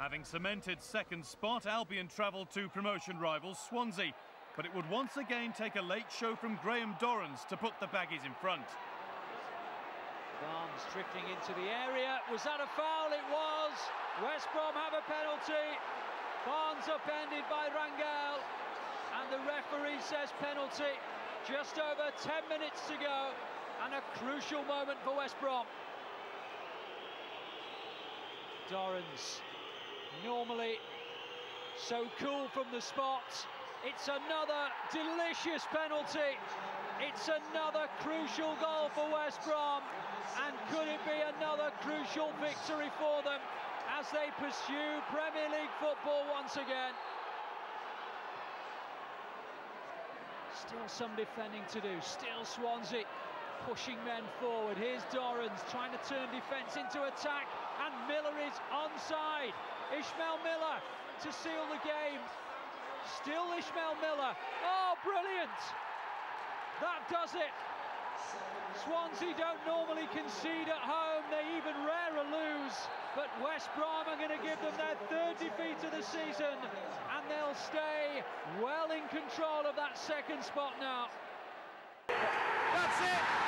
Having cemented second spot, Albion travelled to promotion rivals Swansea. But it would once again take a late show from Graham Dorrans to put the baggies in front. Barnes drifting into the area. Was that a foul? It was. West Brom have a penalty. Barnes upended by Rangel. And the referee says penalty. Just over 10 minutes to go. And a crucial moment for West Brom. Dorrans, normally so cool from the spot. It's another delicious penalty. It's another crucial goal for West Brom. And could it be another crucial victory for them as they pursue Premier League football once again? Still some defending to do. Still Swansea pushing men forward. Here's Dorrans trying to turn defence into attack. And Miller is onside. Ishmael Miller to seal the game. Still Ishmael Miller. Oh, brilliant! That does it. Swansea don't normally concede at home. They even rarer lose. But West Brom are going to give them their third defeat of the season. And they'll stay well in control of that second spot now. That's it.